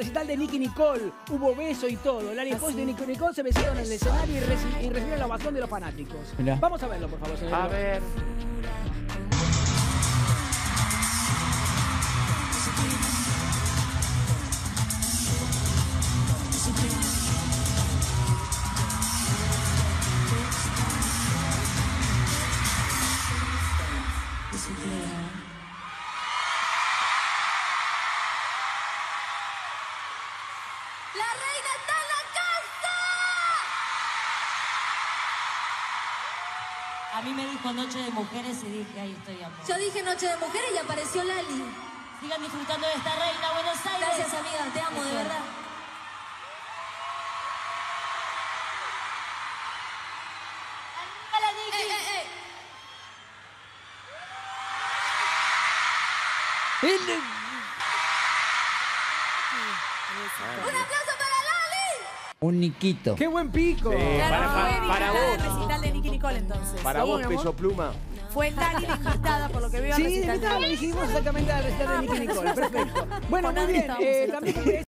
recital de Nicky Nicole. Hubo beso y todo. Lali ¿Ah, sí? y Nicky Nicole se besaron en el escenario y, reci- y recibieron la ovación de los fanáticos. Mirá. Vamos a verlo, por favor, señor. A ver. ¡La reina está en la casa! A mí me dijo Noche de Mujeres y dije, ahí estoy, amor. Yo dije Noche de Mujeres y apareció Lali. Sigan disfrutando de esta reina Buenos Aires. Gracias, amiga. Te amo, de verdad. ¡Eh, eh, eh! El- ¡Un aplauso! Un Niquito. ¡Qué buen pico! Sí. Claro, Para- fue para- para invitada vos. al recital de Nicky Nicole entonces. Para ¿Cómo, vos, peso pluma. Fue la invitada, por lo que veo al Sí, recital de invitada, le Nicky. dijimos exactamente al recital de Nicky Nicole. Perfecto. Bueno, muy bien. eh, también